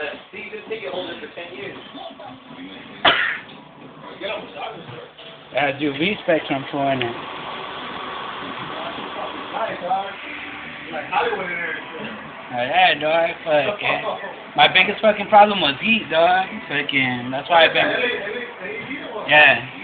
a season ticket holder for 10 years. Uh, dude, respect him for it. Nice, dog. Like Hollywood in there. Yeah, dog. Fuck, yeah. My biggest fucking problem was heat, dog. Fucking, that's why I've been, yeah.